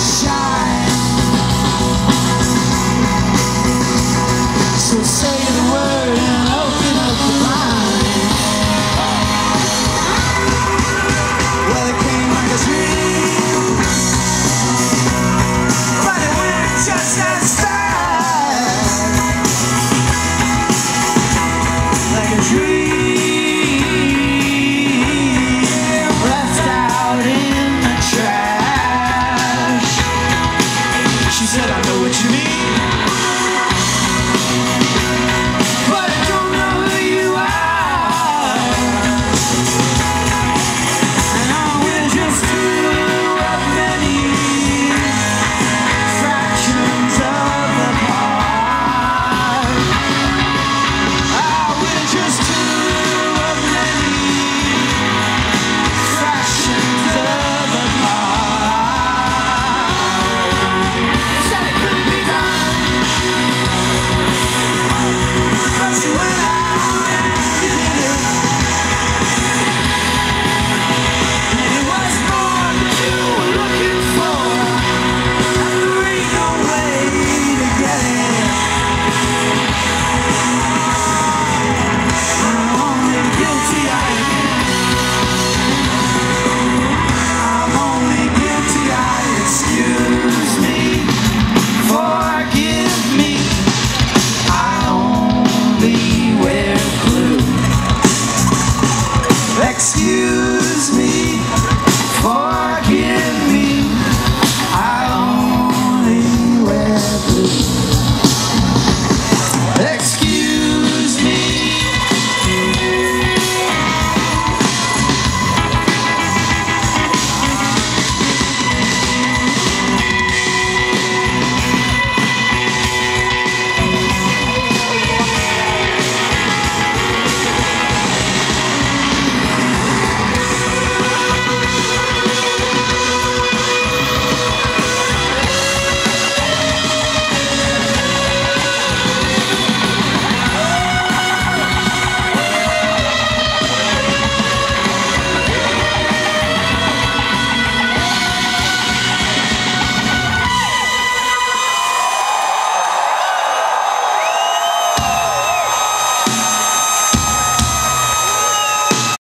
shine. what you need.